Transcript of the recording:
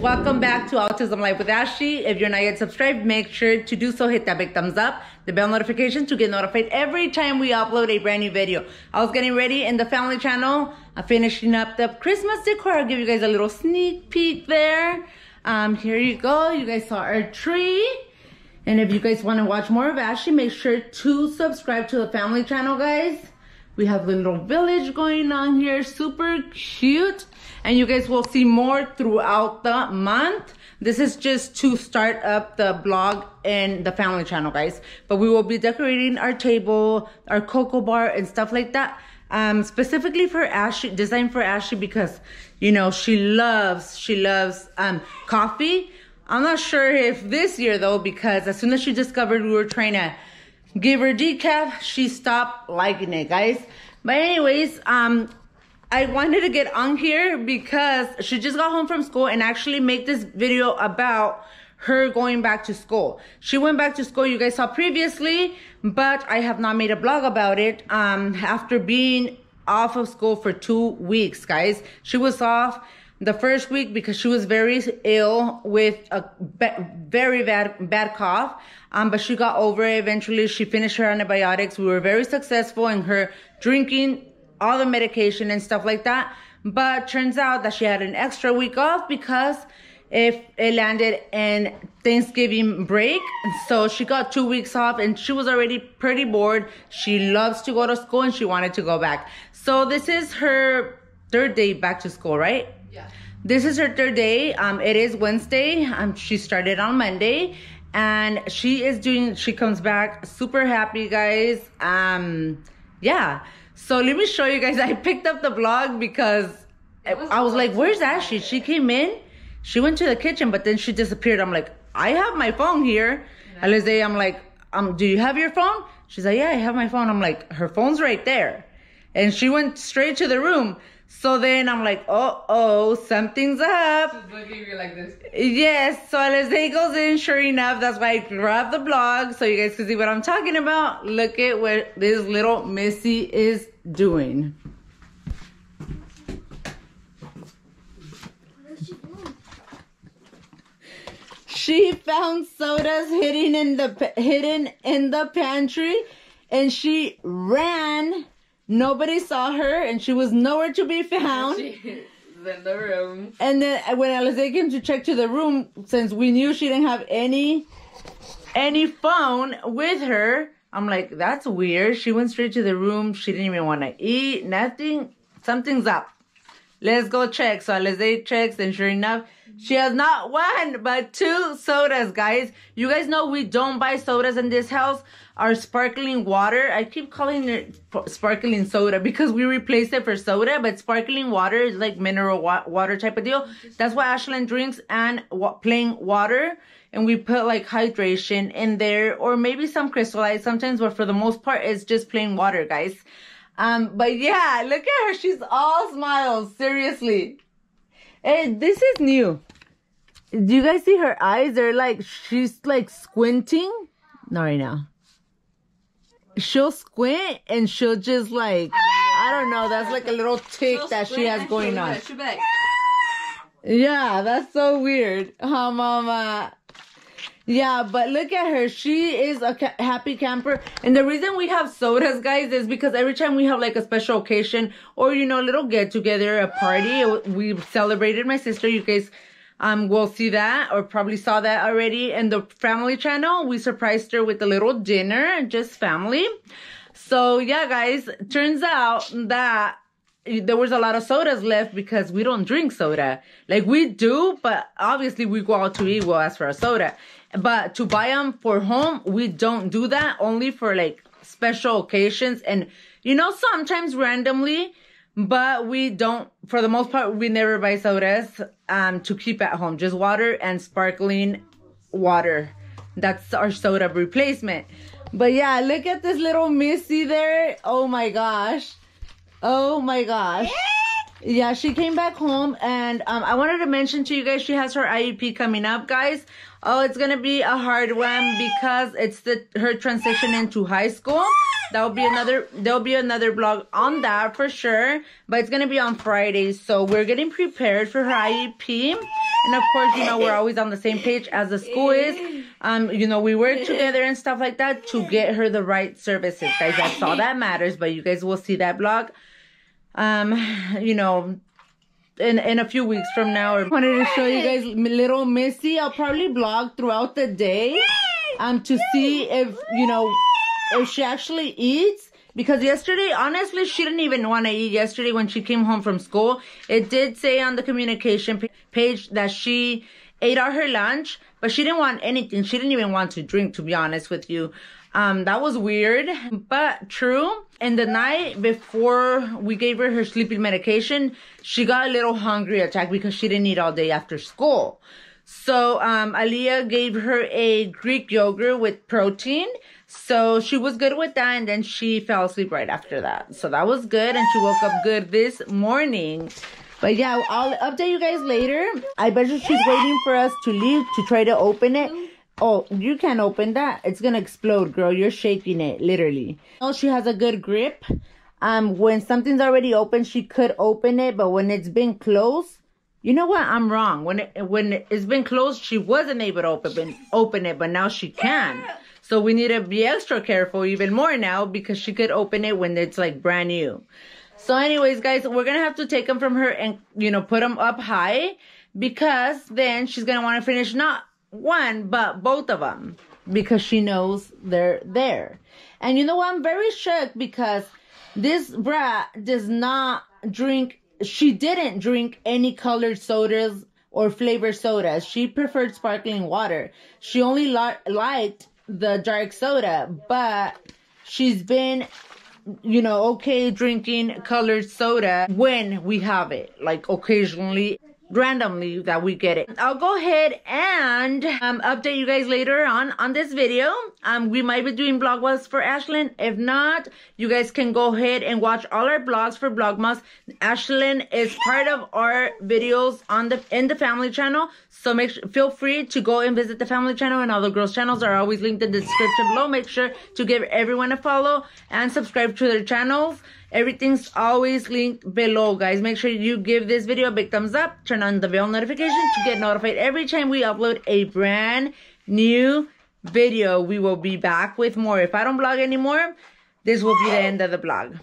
Welcome back to Autism Life with Ashy. If you're not yet subscribed, make sure to do so. Hit that big thumbs up, the bell notification to get notified every time we upload a brand new video. I was getting ready in the family channel. I'm finishing up the Christmas decor. I'll give you guys a little sneak peek there. Um, here you go. You guys saw our tree. And if you guys want to watch more of Ashy, make sure to subscribe to the family channel, guys. We have little village going on here. Super cute. And you guys will see more throughout the month. This is just to start up the blog and the family channel, guys. But we will be decorating our table, our cocoa bar, and stuff like that. Um, specifically for Ashy, designed for Ashy because, you know, she loves, she loves um, coffee. I'm not sure if this year though, because as soon as she discovered we were trying to give her decaf, she stopped liking it, guys. But anyways, um, I wanted to get on here because she just got home from school and actually make this video about her going back to school. She went back to school, you guys saw previously, but I have not made a blog about it. Um, after being off of school for two weeks, guys. She was off the first week because she was very ill with a very bad bad cough um, but she got over it eventually she finished her antibiotics we were very successful in her drinking all the medication and stuff like that but turns out that she had an extra week off because if it landed in Thanksgiving break. So she got two weeks off and she was already pretty bored. She loves to go to school and she wanted to go back. So this is her third day back to school, right? Yeah. This is her third day. Um, it is Wednesday. Um, she started on Monday, and she is doing. She comes back super happy, guys. Um, yeah. So let me show you guys. I picked up the vlog because was I was like, "Where's Ashy?" She came in. She went to the kitchen, but then she disappeared. I'm like, "I have my phone here." Alize, I'm like, "Um, do you have your phone?" She's like, "Yeah, I have my phone." I'm like, "Her phone's right there," and she went straight to the room. So then I'm like, "Oh, oh, something's up." Just look at you like this. Yes, so Alize goes in, sure enough, that's why I grabbed the blog so you guys can see what I'm talking about. Look at what this little Missy is doing. She found sodas hidden in the hidden in the pantry and she ran. Nobody saw her and she was nowhere to be found. She's in the room. And then uh, when Alize came to check to the room, since we knew she didn't have any any phone with her, I'm like, that's weird. She went straight to the room. She didn't even want to eat, nothing. Something's up. Let's go check. So Alize checks, and sure enough, she has not one but two sodas, guys. You guys know we don't buy sodas in this house. Our sparkling water, I keep calling it sparkling soda because we replaced it for soda, but sparkling water is like mineral wa- water type of deal. That's what Ashlyn drinks and wa- plain water. And we put like hydration in there or maybe some Crystal Light sometimes, but for the most part, it's just plain water, guys. Um, but yeah, look at her. She's all smiles. Seriously. Hey, this is new. Do you guys see her eyes? They're like, she's like squinting. Not right now. She'll squint and she'll just like, I don't know. That's like a little tick that she has going on. Yeah, that's so weird. Huh, mama? Yeah, but look at her. She is a ca- happy camper. And the reason we have sodas, guys, is because every time we have like a special occasion or, you know, a little get together, a party, we celebrated my sister. You guys um will see that or probably saw that already in the family channel. We surprised her with a little dinner, just family. So yeah, guys, turns out that there was a lot of sodas left because we don't drink soda. Like we do, but obviously we go out to eat, we'll ask for a soda. But to buy them for home, we don't do that. Only for like special occasions and, you know, sometimes randomly. But we don't, for the most part, we never buy sodas um, to keep at home. Just water and sparkling water. That's our soda replacement. But yeah, look at this little Missy there. Oh my gosh. Oh my gosh. Yeah, she came back home, and um, I wanted to mention to you guys she has her IEP coming up, guys. Oh, it's gonna be a hard one because it's the her transition into high school. That'll be another. There'll be another blog on that for sure, but it's gonna be on Friday. So we're getting prepared for her IEP, and of course, you know we're always on the same page as the school is. Um, you know we work together and stuff like that to get her the right services, guys. That's all that matters. But you guys will see that vlog um you know in in a few weeks from now I wanted to show you guys little missy. I'll probably vlog throughout the day um to see if you know if she actually eats. Because yesterday honestly she didn't even want to eat. Yesterday when she came home from school it did say on the communication page that she ate all her lunch but she didn't want anything. She didn't even want to drink to be honest with you um, that was weird, but true. And the night before we gave her her sleeping medication, she got a little hungry attack because she didn't eat all day after school. So, um, Aliyah gave her a Greek yogurt with protein. So she was good with that. And then she fell asleep right after that. So that was good. And she woke up good this morning. But yeah, I'll update you guys later. I bet you she's waiting for us to leave to try to open it. Oh, you can't open that. It's gonna explode, girl. You're shaking it, literally. Oh, she has a good grip. Um, when something's already open, she could open it, but when it's been closed, you know what? I'm wrong. When it when it's been closed, she wasn't able to open open it, but now she can. So we need to be extra careful even more now because she could open it when it's like brand new. So, anyways, guys, we're gonna have to take them from her and you know put them up high because then she's gonna want to finish not one, but both of them because she knows they're there. And you know what? I'm very shocked because this brat does not drink, she didn't drink any colored sodas or flavored sodas. She preferred sparkling water. She only li- liked the dark soda, but she's been you know, okay drinking colored soda when we have it, like occasionally randomly that we get it. I'll go ahead and um, update you guys later on on this video. Um, we might be doing Vlogmas for Ashlyn. If not, you guys can go ahead and watch all our blogs for Vlogmas. Ashlyn is part of our videos on the in the family channel. So make sure, feel free to go and visit the family channel and all the girls channels are always linked in the description below. Make sure to give everyone a follow and subscribe to their channels. Everything's always linked below, guys. Make sure you give this video a big thumbs up. Turn on the bell notification to get notified every time we upload a brand new video. We will be back with more. If I don't blog anymore, this will be the end of the vlog.